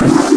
you